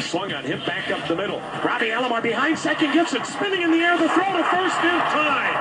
swung on him back up the middle. Robbie Alomar behind second gets it spinning in the air. The throw to first in time.